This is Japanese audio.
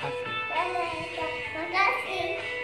Kasih. Kasih.